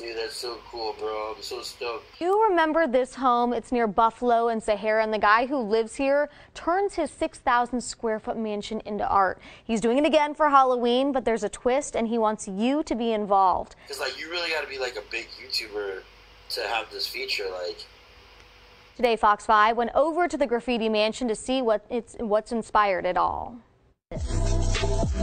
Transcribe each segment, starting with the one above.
Dude, that's so cool, bro. I'm so stoked. You remember this home? It's near Buffalo and Sahara, and the guy who lives here turns his 6,000 square foot mansion into art. He's doing it again for Halloween, but there's a twist, and he wants you to be involved. Because, like, you really got to be, like, a big YouTuber to have this feature. Like, Today, Fox 5 went over to the graffiti mansion to see what it's, what's inspired it all.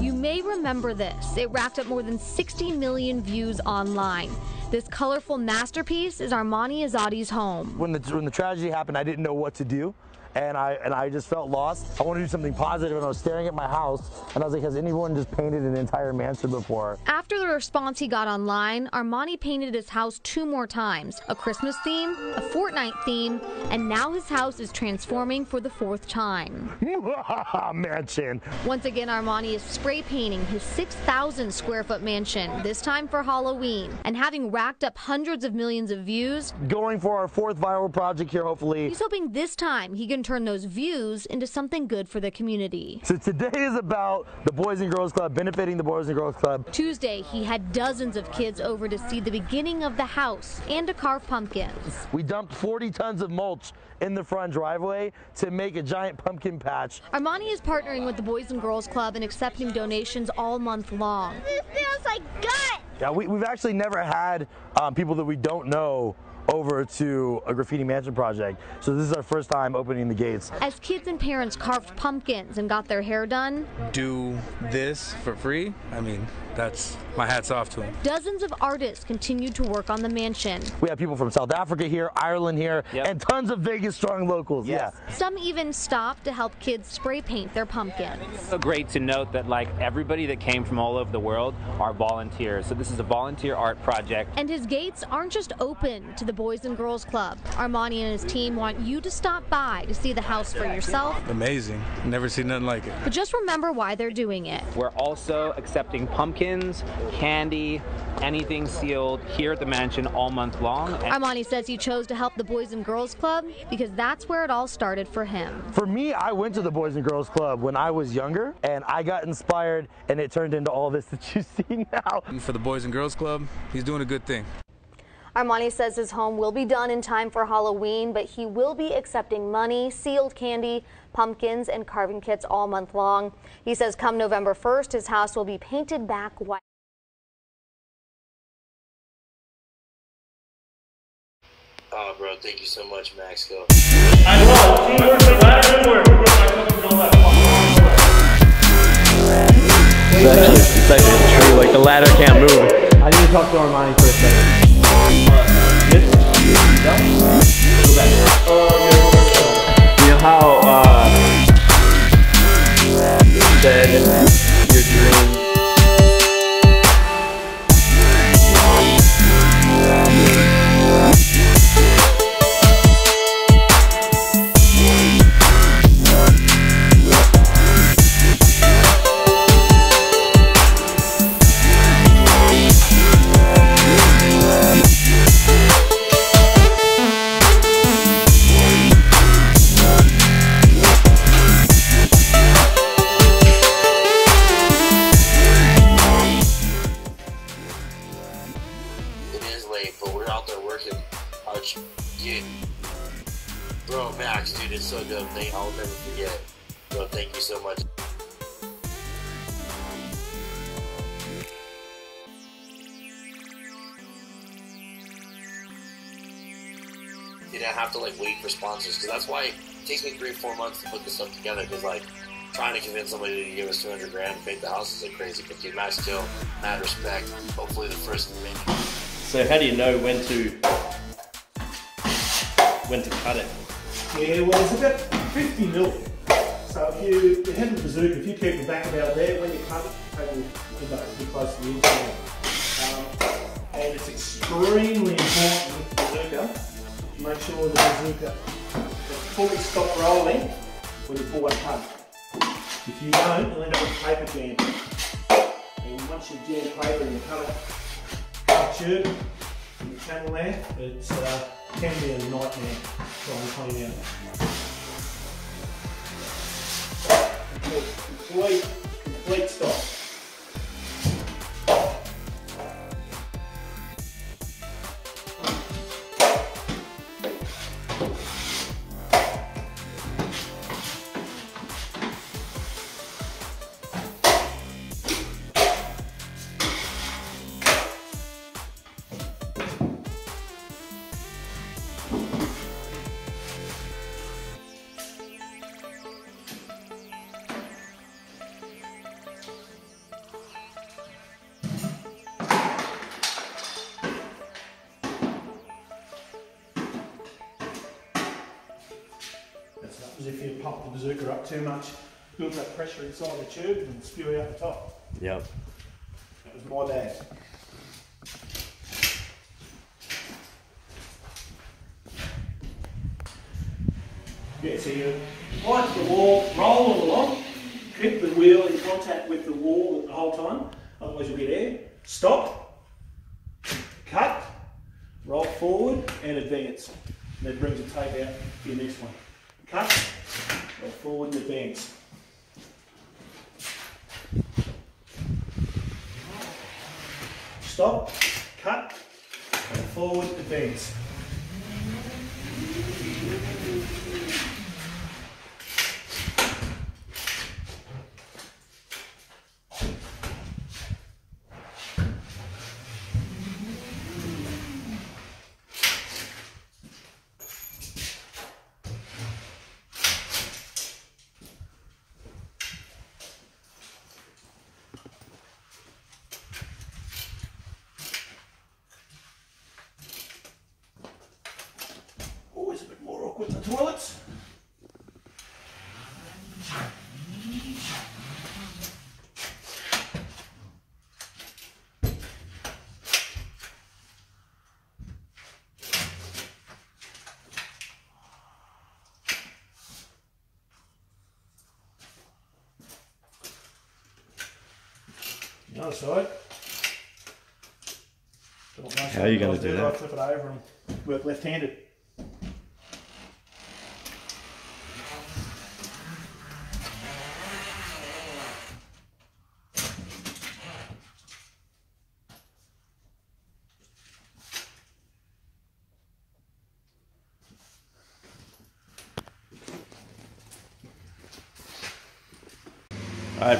You may remember this. It racked up more than 60 million views online. This colorful masterpiece is Armani Izadi's home. When the, when the tragedy happened, I didn't know what to do and I and I just felt lost. I wanted to do something positive, and I was staring at my house, and I was like, "Has anyone just painted an entire mansion before?" After the response he got online, Armani painted his house two more times: a Christmas theme, a Fortnite theme, and now his house is transforming for the fourth time. mansion. Once again, Armani is spray painting his 6,000 square foot mansion, this time for Halloween, and having racked up hundreds of millions of views. Going for our fourth viral project here, hopefully. He's hoping this time he can turn those views into something good for the community. So today is about the Boys and Girls Club, benefiting the Boys and Girls Club. Tuesday, he had dozens of kids over to see the beginning of the house and to carve pumpkins. We dumped 40 tons of mulch in the front driveway to make a giant pumpkin patch. Armani is partnering with the Boys and Girls Club and accepting donations all month long. This feels like gut. Yeah, we, have actually never had um, people that we don't know over to a graffiti mansion project. So this is our first time opening the gates. As kids and parents carved pumpkins and got their hair done, do this for free. I mean, that's my hat's off to them. Dozens of artists continued to work on the mansion. We have people from South Africa here, Ireland here, yep. and tons of Vegas strong locals. Yes. Yeah. Some even stopped to help kids spray paint their pumpkins. It's So great to note that like everybody that came from all over the world are volunteers. So this is a volunteer art project. And his gates aren't just open to the Boys and Girls Club. Armani and his team want you to stop by to see the house for yourself. Amazing. Never seen nothing like it. But just remember why they're doing it. We're also accepting pumpkins, candy, anything sealed here at the mansion all month long. Armani says he chose to help the Boys and Girls Club because that's where it all started for him. For me, I went to the Boys and Girls Club when I was younger and I got inspired and it turned into all this that you see now. For the Boys and Girls Club, he's doing a good thing. Armani says his home will be done in time for Halloween, but he will be accepting money, sealed candy, pumpkins, and carving kits all month long. He says come November 1st, his house will be painted back white. Oh, bro, thank you so much, Maxkil. Didn't have to like wait for sponsors because that's why it takes me three or four months to put this stuff together because like trying to convince somebody to give us 200 grand to paint the house is like crazy. But dude, Max still mad respect. Hopefully the first make So how do you know when to when to cut it? Yeah, well it's about 50 mil. So if you, the head the bazooka, if you keep the back about there, when you cut it, will be close to the inside. Um, and it's extremely important, with the bazooka, make sure the bazooka is fully stop rolling when you pull one cut. If you don't, you'll end up with paper jam. And once you jam paper and you cut it, in the channel there, it uh, can be a nightmare trying to clean out. Complete, complete stop. Bazooka up too much, builds up pressure inside the tube and spew it out the top. Yep. That was my bad. Yeah, so you apply to the wall, roll it along, keep the wheel in contact with the wall the whole time, otherwise you'll get air. Stop, cut, roll forward and advance. And that brings the tape out for your next one. Cut, forward and advance. Stop, cut, roll forward, advance. Always a bit more awkward than the toilets. The other side. How are you gonna do that? I flip it over and work left-handed.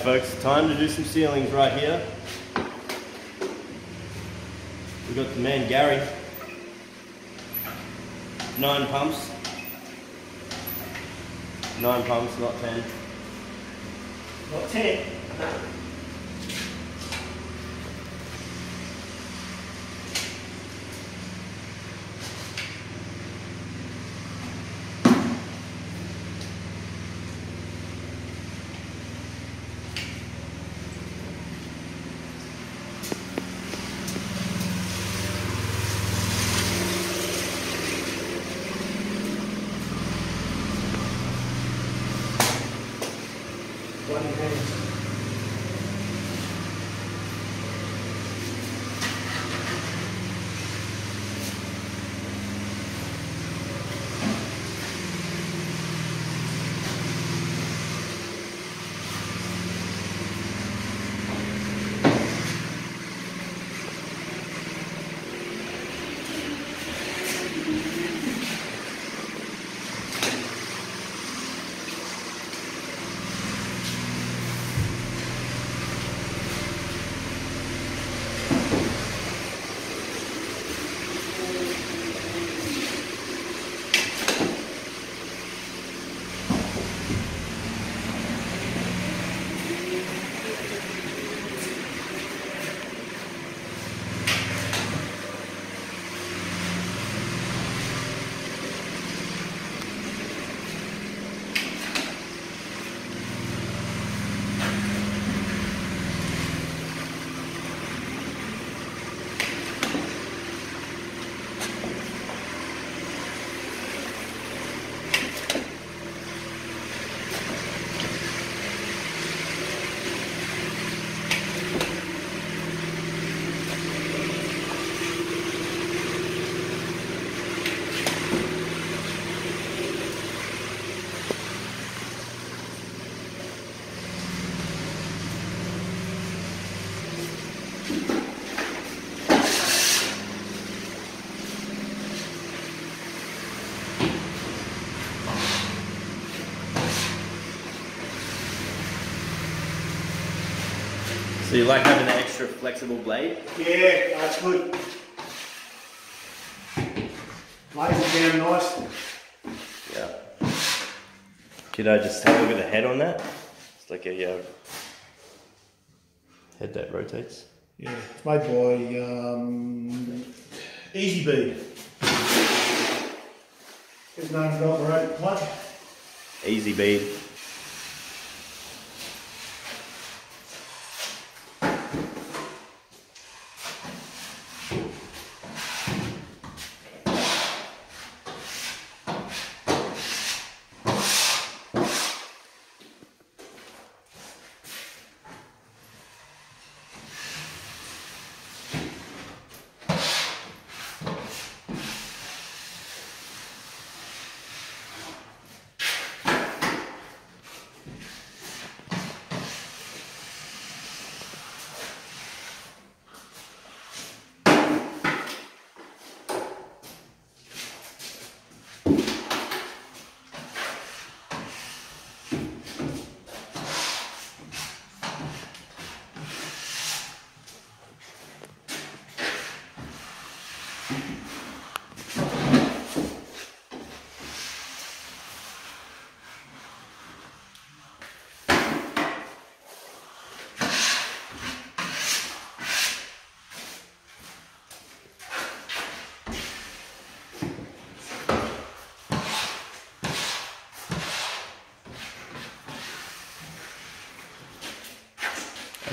Folks, time to do some ceilings right here. We've got the man Gary. Nine pumps. Nine pumps, not ten. Not 10. So you like having an extra flexible blade? Yeah, that's good. Lays it down nice. Yeah. Could I just have a look at the head on that? It's like a uh, head that rotates. Yeah, it's made by um, Easy Bead. His name's the right. Easy bead.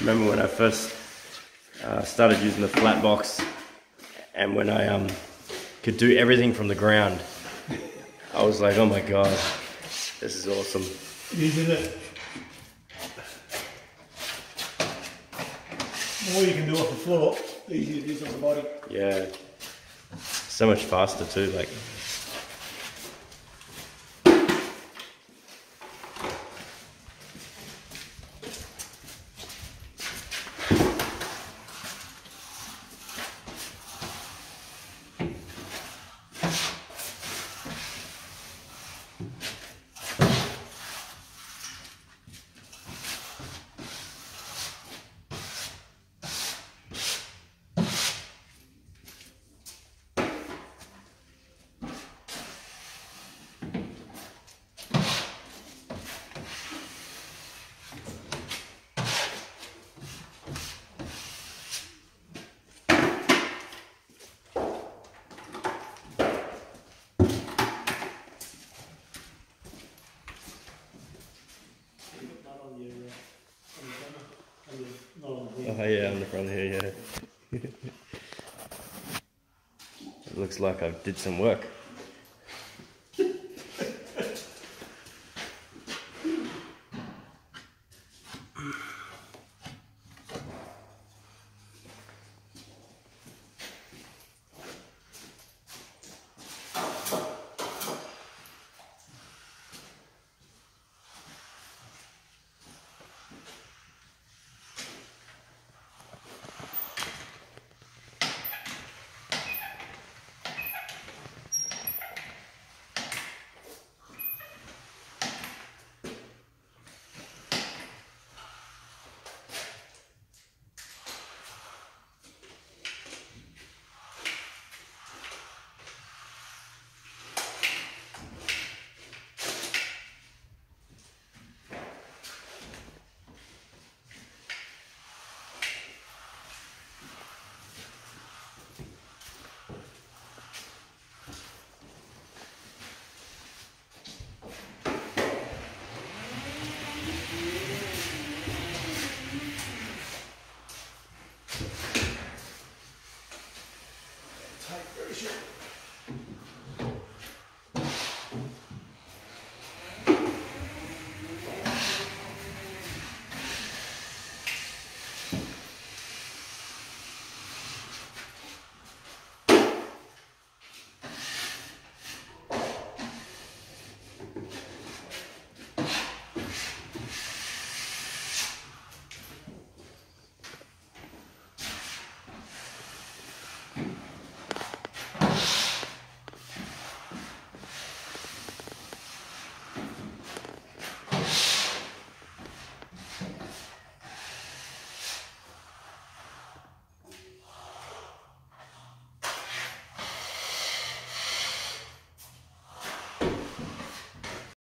Remember when I first uh, started using the flat box and when I um, could do everything from the ground. I was like, oh my god, this is awesome. Using it. The more you can do off the floor, the easier it is on the body. Yeah. So much faster too, like front here, yeah. it looks like I did some work.